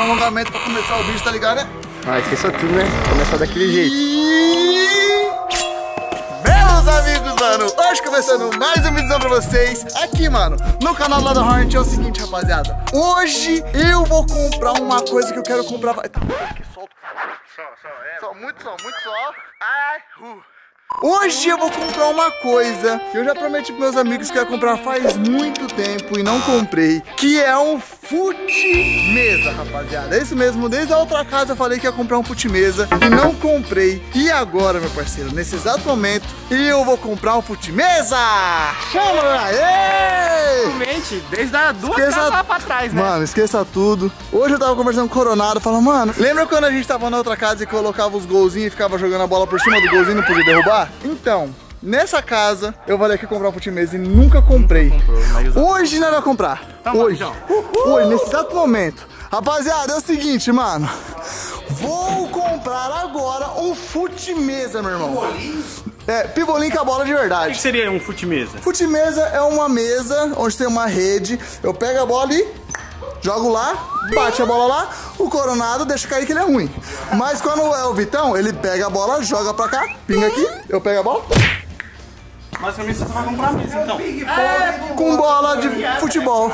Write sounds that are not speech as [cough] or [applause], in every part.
um alongamento pra começar o vídeo, tá ligado, né? Ah, esqueça tudo, né? Começar daquele jeito. E... Meus amigos, mano, hoje começando mais um vídeo pra vocês Aqui, mano, no canal lá da Hornet é o seguinte, rapaziada Hoje eu vou comprar uma coisa que eu quero comprar Vai, tá, que solto Só, só, é Só, muito só, muito só Ai, uh Hoje eu vou comprar uma coisa que eu já prometi pros meus amigos que eu ia comprar faz muito tempo e não comprei, que é um fute mesa, rapaziada. É isso mesmo, desde a outra casa eu falei que ia comprar um fute mesa e não comprei. E agora, meu parceiro, nesse exato momento, eu vou comprar um fute mesa! Chama, aê! Realmente, desde a duas Esqueça- casas lá pra trás, né? Mano, esqueça tudo. Hoje eu tava conversando com o Coronado, falando, mano, lembra quando a gente tava na outra casa e colocava os golzinhos e ficava jogando a bola por cima do golzinho e não podia derrubar? Então, nessa casa, eu falei que comprar um futimesa e nunca comprei. comprou, mas- Hoje nós vamos comprar. Então vamos, Hoje. Hoje, nesse exato momento. Rapaziada, é o seguinte, mano. Vou comprar agora um futimesa, meu irmão. É, pibolim com a bola de O que verdade. seria um fute mesa? Futimesa é uma mesa onde tem uma rede. Eu pego a bola e jogo lá, bate a bola lá. O Coronado deixa cair que ele é ruim. Mas quando é o Vitão, ele pega a bola, joga pra cá, pinga aqui. Eu pego a bola Basicamente você vai comprar mesa, então. com bola de futebol.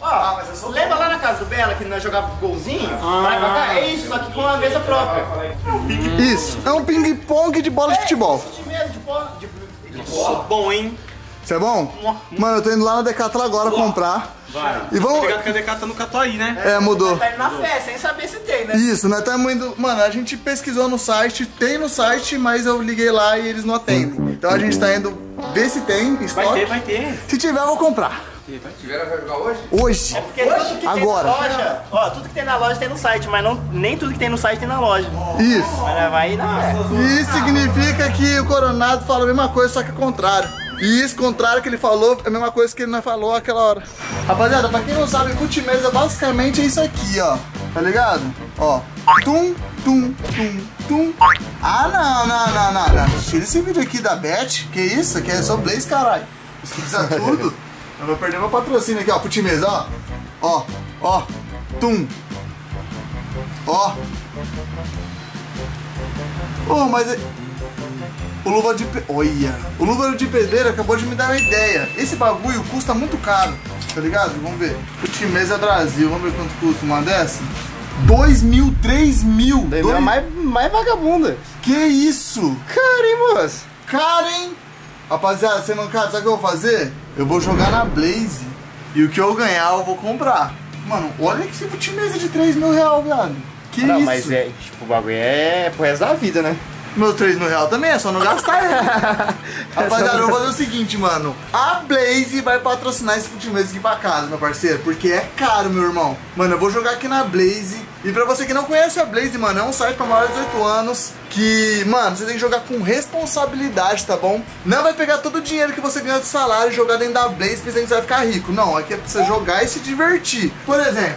Ó, lembra lá na casa do Bela que nós jogava golzinho? Vai pra cá, é isso, só que com uma mesa própria. Isso, é um ping-pong de bola de futebol. De mesa, de pó, de, de pó. Bom, hein? Isso é bom? Mano, eu tô indo lá na Decathlon agora comprar. Vai. E vamos. Obrigado que a DK tá no Catuaí, né? É, mudou. Tá indo na fé, sem saber se tem, né? Isso, nós estamos indo. Mano, a gente pesquisou no site, tem no site, mas eu liguei lá e eles não atendem. Então a gente tá indo ver se tem Vai estoque. ter, vai ter. Se tiver, eu vou comprar. Tiveram vai jogar hoje? Hoje. Porque tudo que Agora. tem na loja, ó, tudo que tem na loja tem no site, mas não, nem tudo que tem no site tem na loja. Isso. Mas nós vai ir na isso significa que o Coronado fala a mesma coisa, só que é contrário. E isso, contrário que ele falou, é a mesma coisa que ele não falou aquela hora. Rapaziada, pra quem não sabe, futimesa basicamente é isso aqui, ó. Tá ligado? Ó. Tum, tum, tum, tum. Ah, não, não, não, não, não. Tira esse vídeo aqui da Beth. Que isso? Aqui é só Blaze, caralho. Pesquisa tudo. Eu vou perder meu patrocínio aqui, ó. Futimesa, ó. Ó, ó. Tum. Ó. Oh, mas... é- O luva de... Pe... Olha. O luva de pedreiro acabou de me dar uma ideia. Esse bagulho custa muito caro, tá ligado? Vamos ver. Futimesa Brasil. Vamos ver quanto custa uma dessa? 2 mil, 3 mil. Daí Dois- é mais, mais vagabunda. Que isso? Cara, hein, moço? Cara, hein? Rapaziada, você não sabe o que eu vou fazer? Eu vou jogar na Blaze. E o que eu ganhar, eu vou comprar. Mano, olha que esse futimesa de 3 mil real, viado. Que Não, isso? mas é, tipo, o bagulho é pro resto da vida, né? Meu 3 mil real também, é só não gastar [laughs] ele. Rapaziada, eu vou fazer o seguinte, mano. A Blaze vai patrocinar esse futimesa aqui pra casa, meu parceiro. Porque é caro, meu irmão. Mano, eu vou jogar aqui na Blaze. E pra você que não conhece a Blaze, mano, é um site pra maiores de 18 anos. Que, mano, você tem que jogar com responsabilidade, tá bom? Não vai pegar todo o dinheiro que você ganha do salário e jogar dentro da Blaze pensando que você vai ficar rico. Não, aqui é pra você jogar e se divertir. Por exemplo,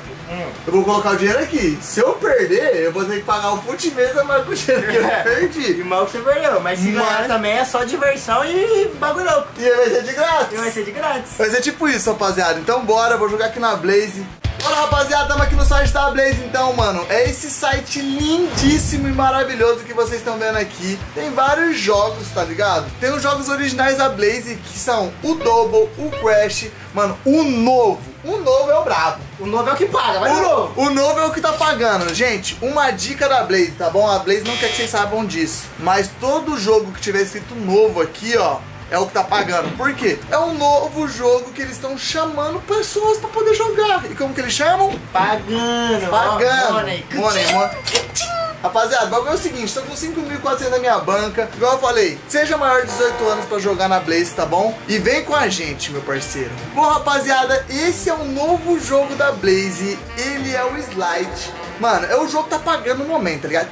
eu vou colocar o dinheiro aqui. Se eu perder, eu vou ter que pagar o futimesa mais com o dinheiro que eu [laughs] perdi. E mal que você perdeu, mas se Mas- ganhar também é só diversão e bagulho. E vai ser de grátis. E vai ser de grátis. Vai ser tipo isso, rapaziada. Então bora, vou jogar aqui na Blaze. Bora, rapaziada, tamo aqui no site da Blaze, então, mano. É esse site lindíssimo e maravilhoso que vocês estão vendo aqui. Tem vários jogos, tá ligado? Tem os jogos originais da Blaze, que são o Double, o Crash. Mano, o novo. O novo é o brabo. O novo é o que paga, vai de novo. O, o novo é o que tá pagando. Gente, uma dica da Blaze, tá bom? A Blaze não quer que vocês saibam disso. Mas todo jogo que tiver escrito novo aqui, ó, é o que tá pagando. Por quê? É um novo jogo que eles estão chamando pessoas pra poder jogar. E como que eles chamam? Pagando. Pagando. Money. Money, money. Rapaziada, o bagulho é o seguinte, tô com 5.400 na minha banca. Igual eu falei, seja maior de 18 anos pra jogar na Blaze, tá bom? E vem com a gente, meu parceiro. Bom, rapaziada, esse é o novo jogo da Blaze. Ele é o Slide. Mano, é o jogo que tá pagando no momento, tá ligado?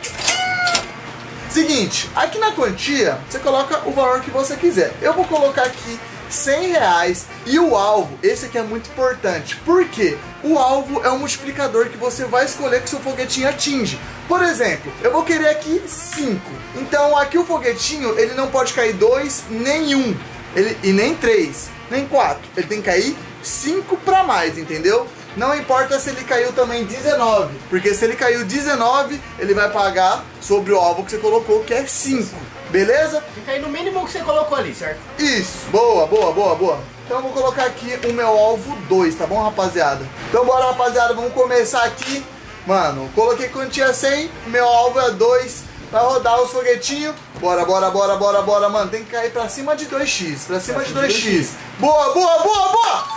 Seguinte, aqui na quantia, você coloca o valor que você quiser. Eu vou colocar aqui 100 reais e o alvo, esse aqui é muito importante. Por quê? O alvo é um multiplicador que você vai escolher que seu foguetinho atinge. Por exemplo, eu vou querer aqui 5. Então aqui o foguetinho, ele não pode cair 2, nem 1. Um. Ele, e nem 3, nem 4. Ele tem que cair 5 para mais, entendeu? Não importa se ele caiu também 19, porque se ele caiu 19, ele vai pagar sobre o alvo que você colocou, que é 5. Beleza? Fica aí no mínimo que você colocou ali, certo? Isso, boa, boa, boa, boa. Então eu vou colocar aqui o meu alvo 2, tá bom, rapaziada? Então bora, rapaziada, vamos começar aqui. Mano, coloquei quantia 100, meu alvo é 2. Vai rodar os foguetinhos. Bora, bora, bora, bora, bora, mano. Tem que cair pra cima de 2x, pra cima de 2x. Boa, boa, boa, boa!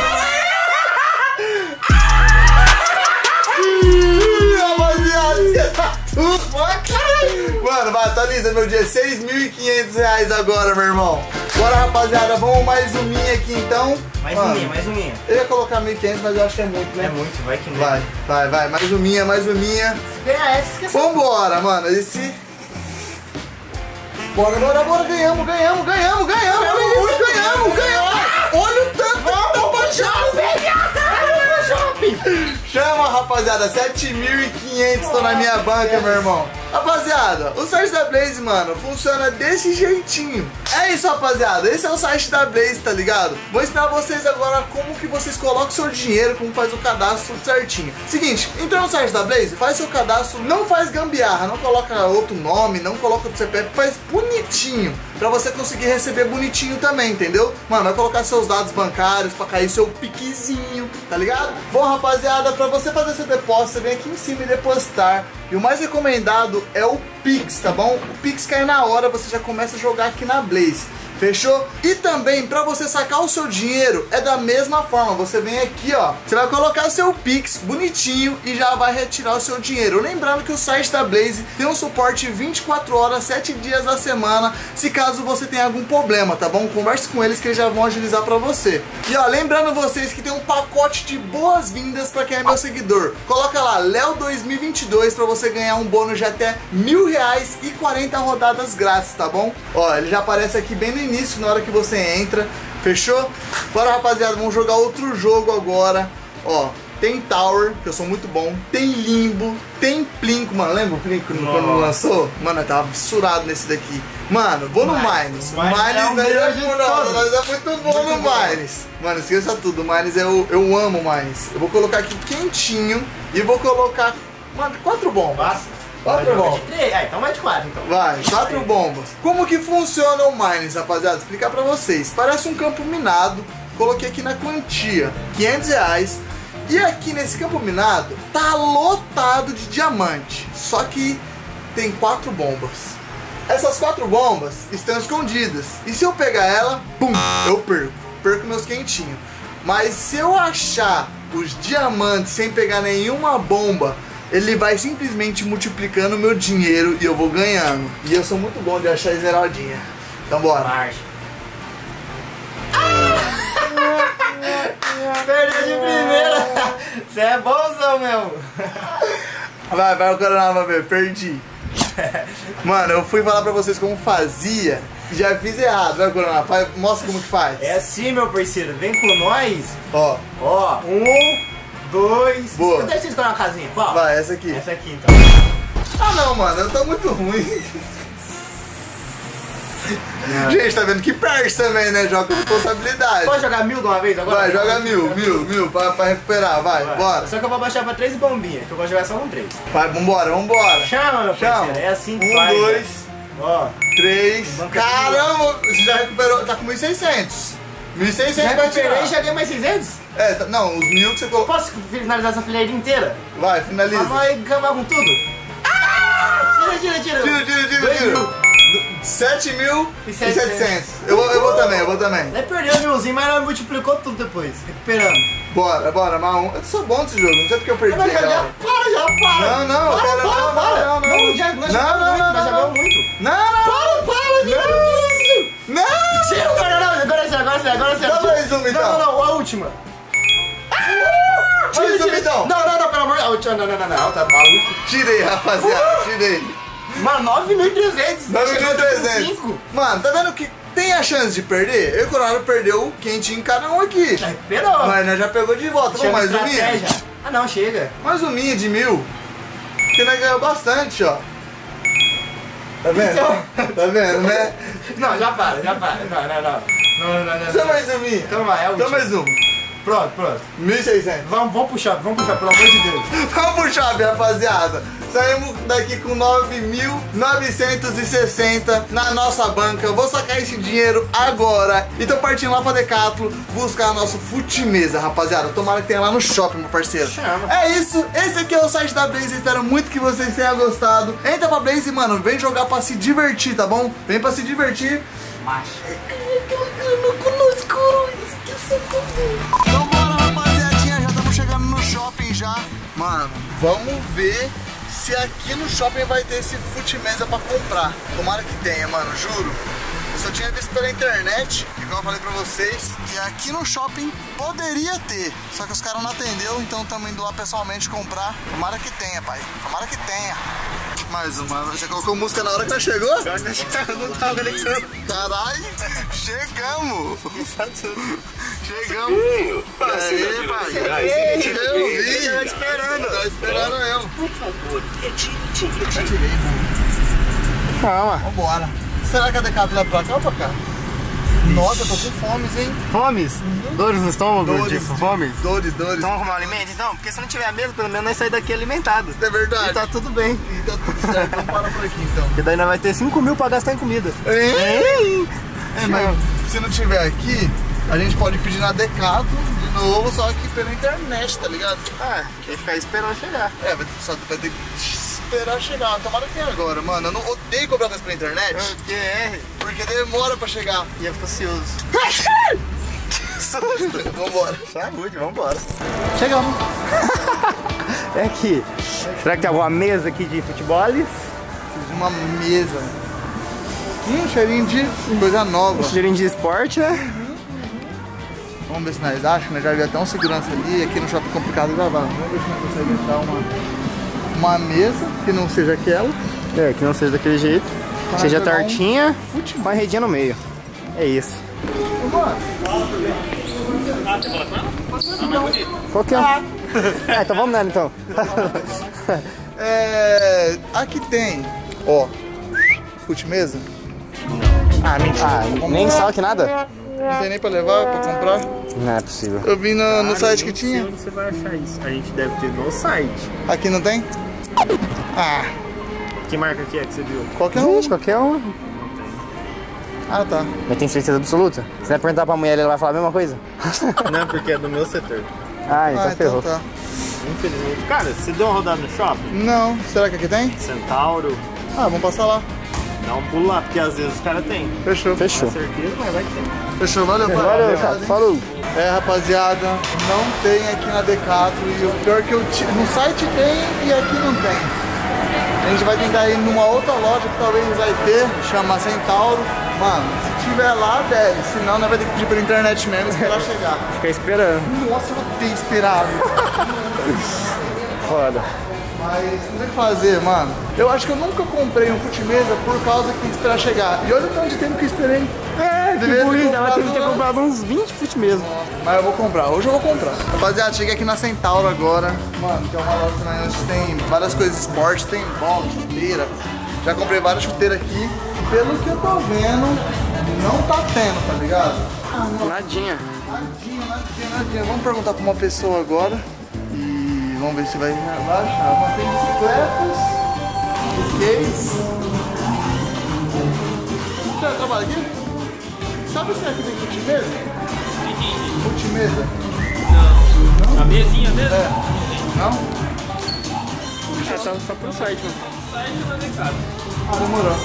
tudo. Mano, vai, atualiza meu dia. 6.500 reais agora, meu irmão. Bora, rapaziada. Vamos mais um minha aqui, então. Mais Mano, um minha, mais um minha. Eu ia colocar 1.500, mas eu acho que é muito, né? É muito, vai que não. Vai, vai, vai. Mais um minha, mais um minha. Ganhar essa, esquece. Vambora, mano. Esse. Bora, bora, bora. Ganhamos, ganhamos, ganhamos, ganhamos. Olha isso, ganhamos, ganhamos. Olha o tanto que tá baixando, shopping! Rapaziada. 7.500 tô na minha banca, meu irmão. Rapaziada, o site da Blaze, mano, funciona desse jeitinho. É isso, rapaziada. Esse é o site da Blaze, tá ligado? Vou ensinar vocês agora como que vocês colocam seu dinheiro, como faz o cadastro certinho. Seguinte, entra no site da Blaze, faz seu cadastro, não faz gambiarra, não coloca outro nome, não coloca o CPF, faz bonitinho. Pra você conseguir receber bonitinho também, entendeu? Mano, vai colocar seus dados bancários pra cair seu piquezinho, tá ligado? Bom, rapaziada, pra você fazer seu depósito, você vem aqui em cima e depositar. E o mais recomendado é o Pix, tá bom? O Pix cai na hora, você já começa a jogar aqui na Blaze. Fechou? E também, pra você sacar o seu dinheiro, é da mesma forma. Você vem aqui, ó. Você vai colocar seu Pix bonitinho e já vai retirar o seu dinheiro. Lembrando que o site da Blaze tem um suporte 24 horas, 7 dias da semana, se caso você tenha algum problema, tá bom? Converse com eles que eles já vão agilizar pra você. E ó, lembrando vocês que tem um pacote de boas-vindas pra quem é meu seguidor. Coloca lá, Léo 2022 pra você ganhar um bônus de até mil reais e 40 rodadas grátis, tá bom? Ó, ele já aparece aqui bem no início, na hora que você entra. Fechou? Bora, rapaziada, vamos jogar outro jogo agora. Ó, tem Tower, que eu sou muito bom. Tem Limbo. Tem Plinko, mano. Lembra o Plinko quando Nossa. lançou? Mano, eu tava fissurado nesse daqui. Mano, vou no Mines. Mines. O Mines é o Mines é, todos. nós é muito bom no Muito bom. Mines. Mano, esqueça tudo. Mines eu, eu amo Mines. Eu vou colocar aqui quentinho e vou colocar, mano, quatro bombas. Passa. Quatro bombas. três. Ah, então vai de quatro, então. Vai, quatro bombas. Como que funciona o Mines, rapaziada? Vou explicar pra vocês. Parece um campo minado. Coloquei aqui na quantia, 500 reais. E aqui nesse campo minado, tá lotado de diamante. Só que tem quatro bombas. Essas quatro bombas estão escondidas. E se eu pegar ela, pum, eu perco. Perco meus quentinhos. Mas se eu achar os diamantes sem pegar nenhuma bomba, ele vai simplesmente multiplicando o meu dinheiro e eu vou ganhando. E eu sou muito bom de achar esmeraldinha. Então bora. Marcha. [laughs] Perdeu de primeira. Você é bonzão mesmo. Vai, vai o Coronel, vai ver, perdi. [laughs] Mano, eu fui falar pra vocês como fazia já fiz errado. Vai, Coronel, mostra como que faz. É assim, meu parceiro. Vem com nós. Ó, Ó, um, dois. Boa. Eu escolher uma casinha. Qual? vai, essa aqui. Essa aqui, então. Ah não, mano, eu tô muito ruim. Gente, tá vendo que perde também, né? Joga com responsabilidade. Pode jogar mil de uma vez agora? Vai, joga mil, mil, mil, pra, pra recuperar, vai, Vai. bora. Só que eu vou baixar pra três bombinhas, que eu de jogar só com três. Vai, vambora, vambora. Chama, meu Chama. parceiro. É assim que Um, faz. dois, né? Ó, três. Banca Caramba, você já recuperou, tá com 1.600. 1.600 já vai recuperei tirar. e já ganhei mais 600? É, tá- não, os mil que você colocou. Posso finalizar essa fileira inteira? Vai, finaliza. Vamos aí acabar com tudo? Ah! Tira, tira, tira. Tira, tira, tira, Dois mil. 7 mil e E 700. Eu, vou- eu vou também, eu vou também. Daí perdeu o milzinho, mas nós multiplicou tudo depois. Recuperando. Bora, bora, mais um. Eu sou bom nesse jogo, não sei porque eu perdi. Mas já, já, para, já, para. Não, não, para, para, não, para. não, não, não. já, nós Não, não, muito, não, nós não, muito. Não, não, Para, para, agora sério, agora agora é. Dá mais uma, então. Não, não, não, a última. Tira isso, então. Não, não, não, pelo amor de Deus. não, não, não, não, tá maluco? Tirei, rapaziada, tirei. Mano, 9.300. 9.300. Mano, tá vendo que tem a chance de perder? Eu e o Coronado perdeu quentinho cada um aqui. Já recuperou. Mas nós já pegou de volta. Vamos mais um minha? Ah, não, chega. Mais um minha de mil. Que nós ganhou bastante, ó. Tá vendo? Então- Tá vendo, né? Não, já para, já para. Não, não, não. Não, não, não. Só mais um. Então vai, é o último. mais um. Pronto, pronto. 1.600. Vamos, vamos pro shopping, vamos shopping, pelo amor de Deus. [laughs] Vamos pro shopping, rapaziada. Saímos daqui com 9.960 na nossa banca. Eu Vou sacar esse dinheiro agora. E tô partindo lá pra Decathlon buscar nosso Futimesa, rapaziada. Tomara que tenha lá no shopping, meu parceiro. Chama. É isso. Esse aqui é o site da Blaze. Espero muito que vocês tenham gostado. Entra pra Blaze, mano. Vem jogar pra se divertir, tá bom? Vem pra se divertir. Macho. Então bora, rapaziadinha, já estamos chegando no shopping já. Mano, vamos ver se aqui no shopping vai ter esse futimesa pra comprar. Tomara que tenha, mano, juro. Eu só tinha visto pela internet, igual eu falei pra vocês, que aqui no shopping poderia ter. Só que os caras não atendeu, então estamos indo lá pessoalmente comprar. Tomara que tenha, pai. Tomara que tenha. Mais uma. Você colocou música na hora que nós chegou? Não tava conectando. Caralho, chegamos! Chegamos! Aí, pai! Eu vi! Tava esperando. Tá esperando eu! Calma. Vambora! Será que a Decathlon leva pra cá ou pra cá? Nossa, eu tô com fome, hein? Fomes? Dores no estômago, Dores, tipo, fomes? Dores, dores. Então vamos arrumar um alimento então? Porque se não tiver mesmo, pelo menos nós sair daqui alimentado. É verdade. E tá tudo bem. E tá tudo certo, então para por aqui então. Porque daí nós vai ter 5 mil pra gastar em comida. É, mas se não tiver aqui, a gente pode pedir na Decathlon de novo, só que pela internet, tá ligado? Ah, quer ficar esperando chegar. É, vai, só vai ter que esperar chegar. Tomara que tenha agora, mano. Eu não odeio comprar coisa pela internet, QR. porque demora pra chegar. E eu fico ansioso. [laughs] Vambora. Saúde, vambora. Chegamos. [laughs] É aqui. Será que tem alguma mesa aqui de futeboles? Uma mesa. Hum, cheirinho de coisa nova. Cheirinho de esporte, né? Vamos ver se nós achamos. Nós já vi até um segurança ali. Aqui no shopping complicado gravar. Vamos ver se nós conseguimos achar uma, uma mesa que não seja aquela. É, que não seja daquele jeito. Pra seja jogar um tortinha com a redinha no meio. É isso. Qual que é? Ah, então vamos nela então. [laughs] É, aqui tem, ó, Futimesa. ah, mentira. Ah, nem sal que nada? Não tem nem pra levar, pra comprar. Não é possível. Eu vi no, no site que tinha. Onde você vai achar isso? A gente deve ter no site. Aqui não tem? Ah, Que marca que é que você viu? qualquer um. Gente, qualquer um. Ah, tá. Mas tem certeza absoluta? Se vai perguntar pra mulher, ela vai falar a mesma coisa? [laughs] Não, porque é do meu setor. Ah, então Ah, ferrou. então tá. Infelizmente. Cara, você deu uma rodada no shopping? Não, será que aqui tem? Centauro. Ah, vamos passar lá. Dá um pulo lá, porque às vezes os caras têm. Fechou. Fechou. Com certeza, mas vai ter. Fechou, valeu. Valeu, Obrigado, cara. Falou. É, rapaziada, não tem aqui na Decathlon e o pior que eu no site tem e aqui não tem. A gente vai tentar ir numa outra loja que talvez vai ter, chama Centauro. Mano, se tiver lá, deve. Senão, nós vai ter que pedir pela internet mesmo esperar [laughs] chegar. Fica esperando. Nossa, eu vou ter esperado. [laughs] Foda. Mas não tem o que fazer, mano. Eu acho que eu nunca comprei um futimesa por causa que tem que esperar chegar. E olha o tanto de tempo que eu esperei. É, Devia ter burrice. Ela teve que ter comprado uns 20 fute mesmo. Mas eu vou comprar, hoje eu vou comprar. Rapaziada, cheguei aqui na Centauro agora. Mano, que é uma loja também onde tem várias coisas de esporte, tem bola, chuteira. Já comprei várias chuteiras aqui. Pelo que eu tô vendo, não tá tendo, tá ligado? Nadinha. Nadinha, nadinha, nadinha. Vamos perguntar pra uma pessoa agora. E vamos ver se vai, vai achar. Mas tem bicicletas, skates. Você trabalha aqui? Sabe se aqui tem futimesa? Futimesa? A mesinha mesmo? É. Não? É só, só pro site, mano. Ah, demorou.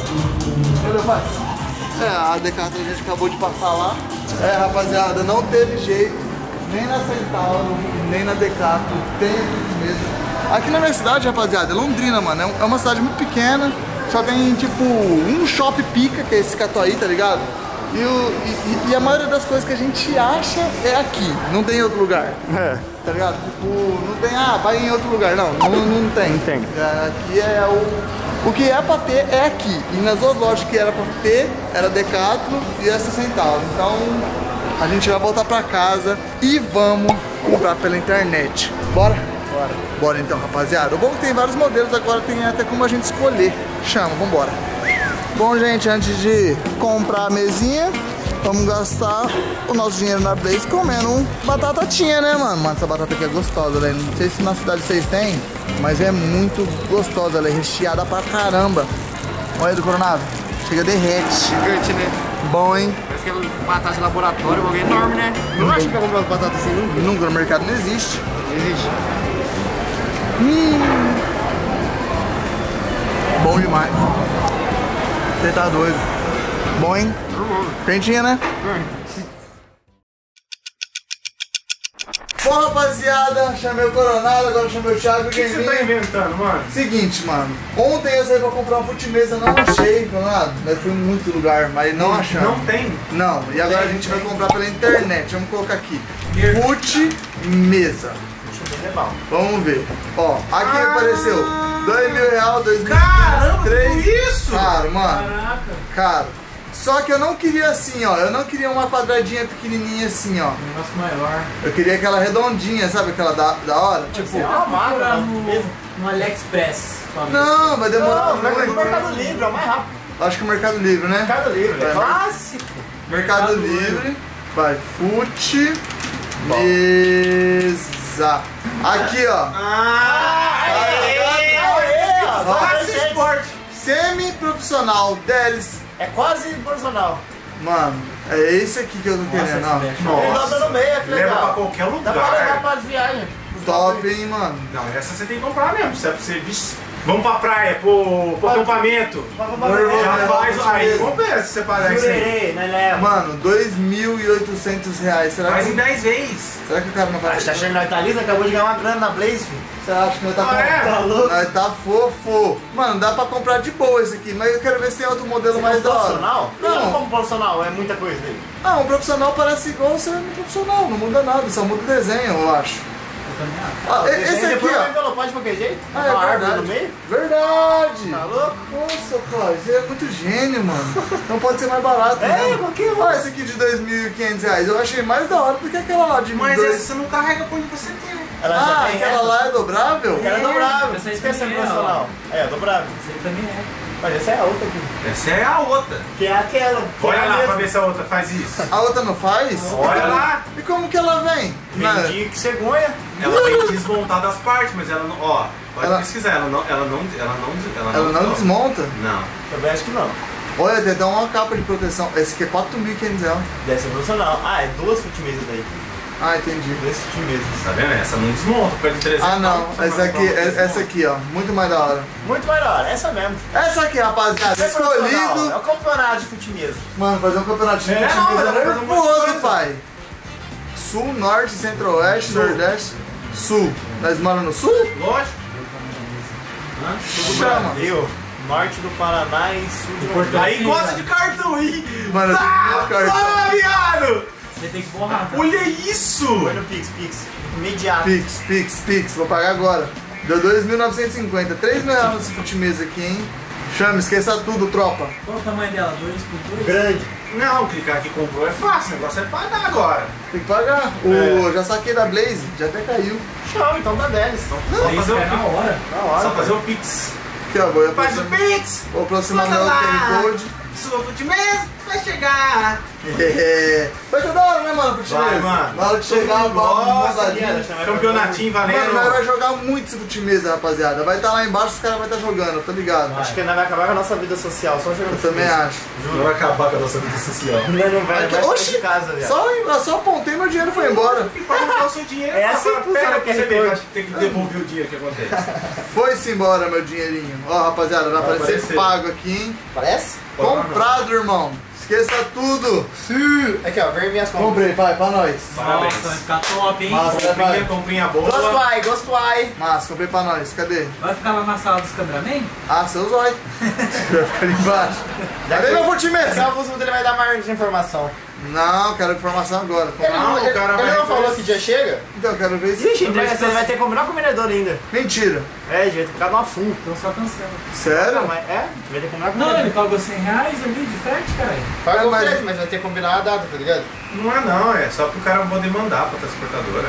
Valeu, pai. É, a Decathlon a gente acabou de passar lá. É, rapaziada, não teve jeito. Nem na Centauro, nem na Decathlon. Tem aqui mesmo. Aqui na minha cidade, rapaziada, é Londrina, mano. É É uma cidade muito pequena. Só tem, tipo, um shopping pica, que é esse Catuaí, tá ligado? E, o- e- e a maioria das coisas que a gente acha é aqui, não tem em outro lugar. É. Tá ligado? Tipo, não tem, ah, vai em outro lugar. Não, não, não tem. Não tem. É, Aqui é o. O que é pra ter é aqui. E nas duas lojas que era pra ter, era Decathlon e essa Central. Então a gente vai voltar pra casa e vamos comprar pela internet. Bora? Bora. Bora então, rapaziada. O bom é que tem vários modelos, agora tem até como a gente escolher. Chama, vambora. Bom, gente, antes de comprar a mesinha, vamos gastar o nosso dinheiro na Blaze comendo um batatatinha, né, mano? Mano, essa batata aqui é gostosa, velho. Não sei se na cidade vocês têm, mas é muito gostosa, ela é recheada pra caramba. Olha aí do coronado, chega derrete. Gigante, né? Bom, hein? Parece que é batata de laboratório, um enorme, né? Não acho que vai comprar umas batatas assim nunca. Nunca no mercado não existe. Existe. Bom demais. Você tá doido. Bom, hein? Quentinha, né? Bom, rapaziada, chamei o Coronado, agora chamei o Thiago O que você tá inventando, mano? Seguinte, mano. Ontem eu saí pra comprar uma fute-mesa, não achei, Coronado. Nós fui em muito lugar, mas não achamos. Não tem. Não, e agora a gente vai comprar pela internet. Vamos colocar aqui. Fute-mesa. Vamos ver. Ó, aqui apareceu. Dois mil reais, dois mil Caramba, três. tudo isso? Caro, mano. Caraca. Caro. Só que eu não queria assim, ó. Eu não queria uma quadradinha pequenininha assim, ó. Negócio maior. Eu queria aquela redondinha, sabe? Aquela da, da hora. Tipo, é uma máquina, no, no AliExpress. talvez. não, vai demorar Não, muito. mercado Livre, é o mais rápido. Acho que o Mercado Livre, né? Mercado Livre, é É. clássico. Mercado Mercado Livre. Vai, fute. Mesa. Aqui, ó. Ah, Fácil esporte. Semi-profissional deles. É quase profissional. Mano, é esse aqui que eu tô querendo, ó. Ele Nossa. dobra no meio, que Leva pra legal. qualquer Dá pra levar lugar. para as viagens. Top, hein, mano. Não, essa você tem que comprar mesmo. Se é pra você. Vixe, Vamos pra praia, pro, pro acampamento. Normal, Já né? faz aí. Compensa se você pagar isso aí. Jurerê, né, leva. Mano, 2.800 reais. Será Faz que, em 10 vezes. será que o cara não vai... Ah, tá achando que nós tá liso? Acabou de ganhar uma grana na Blaze, filho. Você acha que nós tá Ah, é? com... Tá louco? Nós tá fofo. Mano, dá pra comprar de boa esse aqui, mas eu quero ver se tem outro modelo Você mais é da hora. profissional? Não. Não, como profissional, é muita coisa dele. Ah, um profissional parece igual ser um profissional, não muda nada, só muda o desenho, eu acho. Ah, e- esse aqui, ó. envelopar de qualquer jeito. Ah, Uma é árvore verdade. no meio. Verdade. Tá louco? Nossa, pai, você é muito gênio, mano. Não pode ser mais barato, É, né? qualquer um. Olha esse aqui de 2.500 reais. Eu achei mais da hora do que aquela lá de Mas dois- essa você não carrega por onde você tem. Ela Ah, já tem aquela reta. lá é dobrável? Ela é dobrável. essa aí esquece também é, profissional. É, dobrável. Essa aí também é. Mas essa é a outra aqui. Essa é a outra. Que é aquela. que Olha é a lá pra mesma. ver se a outra faz isso. A outra não faz? Olha lá. E como que ela vem? Na- Vendi que cegonha. Ela vem [laughs] desmontada as partes, mas ela não. Ó, pode Ela- pesquisar, ela não. Ela não. Ela não. Ela Ela não desmonta? Não. Também acho que não. Olha, tem até uma capa de proteção. Esse aqui é 4.500 reais. Deve ser profissional. Ah, é duas futimesas daí. Ah, entendi. Duas futimesas. Tá vendo? Essa não desmonta, por causa de 300 Ah, não. tá Essa aqui, é- essa aqui, ó. Muito mais da hora. Muito melhor, essa mesmo. Essa aqui, rapaziada. É profissional, É Escolhido. o campeonato de futimesa. Mano, fazer um campeonatinho É, de não, dá pra fazer um monte de nervoso, pai. Sul, norte, centro-oeste, Sul. nordeste. Sul. Nós moramos no sul? Lógico. Chama. Brasil, norte do Paraná e sul de Porto Aí gosta de cartão, hein? Mano, eu tenho Tá! cartão. Fala, viado! Você tem que borrar. tá? Olha isso! Foi no Pix, Pix. Imediato. Pix, Pix, Pix. Vou pagar agora. Deu 2.950. 3 mil reais nesse futimesa aqui, hein? Chama, esqueça tudo, tropa. Qual o tamanho dela? 2 por 2? Grande. Não, clicar aqui comprou é fácil, o negócio é pagar agora. Tem que pagar. O, Já saquei da Blaze, já até caiu. Chama, então dá 10. Só Isso fazer é na o hora. Na hora. Só fazer o Pix. Aqui, ó. Vou Faz o aproximar, Pix! vou aproximar lá. QR Code. Sua futimesa vai chegar! É. Vai ser da hora, né, mano? Futimesa? Vai, mano. Na hora de chegar, gosta, mandadinho. Campeonatinho Mano, valendo. nós vai jogar muito esse futimesa, rapaziada. Vai estar lá embaixo, os caras vão estar jogando, tá ligado? Acho que vai acabar com a nossa vida social, só jogando Eu também acho. Não vai acabar com a nossa vida social. [laughs] Nós não vai, Aqui, vai oxi, casa, viado. Só, eu só apontei meu dinheiro e foi embora. E pra comprar o seu dinheiro, É assim que funciona o pra você acho que tem que devolver o dinheiro que acontece. [laughs] Foi-se embora meu dinheirinho. Ó, rapaziada, vai aparecer. pago aqui, hein? Parece? Comprado, irmão. Esqueça tudo. Sim. Aqui, ó, ver minhas compras. Comprei, pai, pra nós. Parabéns. Nossa, vai ficar top, hein? Massa, Comprinha, pai? comprinha boa. Gostuai, gostuai. Massa, comprei pra nós. Cadê? Vai ficar lá na sala dos cameramen? Ah, seu zóio. [laughs] Vai ficar ali embaixo. Cadê meu Daqui a mesa? pouco ele vai dar mais informação. Não, quero informação agora. Ele Não, não, o ele, cara ele vai não falou que dia chega? Então, eu quero ver se... Ixi, entrega, você vai ter que combinar com o vendedor ainda. Mentira. É, gente, vai ter que ficar numa fundo. Então só cancela. Não, Sério? mas é, vai ter que combinar com o Não, ele pagou 100 reais ali de frete, caralho. Paga o Mas- preço, mas vai ter que combinar a data, tá ligado? Não é não, é só pro cara poder mandar pra transportadora.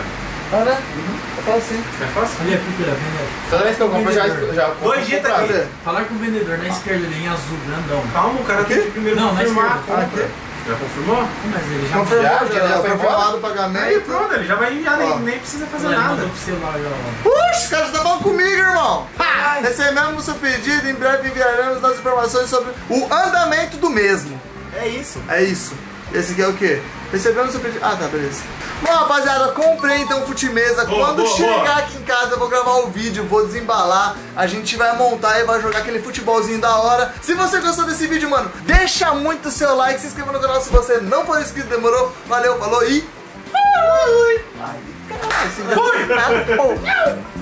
Para. Eu falo assim. É fácil. Ali, procura, vendedor. Toda vez que eu compro, já, já compro Dois dias tá? Falar com o vendedor na esquerda ali em azul, grandão. Calma, o cara tem que primeiro Não, na confirmar a esquerda. compra. Já confirmou? Mas ele já Confirmou, Já, já, já já, foi confirmado o Aí pagamento. pronto, ele já vai enviar, nem, nem precisa fazer nada. mandou pro celular. Puxa, cara, você tá falando comigo, irmão. Recebemos o seu pedido, em breve enviaremos as informações sobre o andamento do mesmo. É isso. É isso. Esse aqui é o quê? Recebemos o seu pedido. Ah, tá, beleza. Bom, rapaziada, comprei então. Boa, Quando boa, chegar boa. aqui em casa, eu vou gravar o vídeo, vou desembalar. A gente vai montar e vai jogar aquele futebolzinho da hora. Se você gostou desse vídeo, mano, deixa muito o seu like, se inscreva no canal se você não for inscrito, demorou? Valeu, falou e... Fui! Ai, caralho, Fui!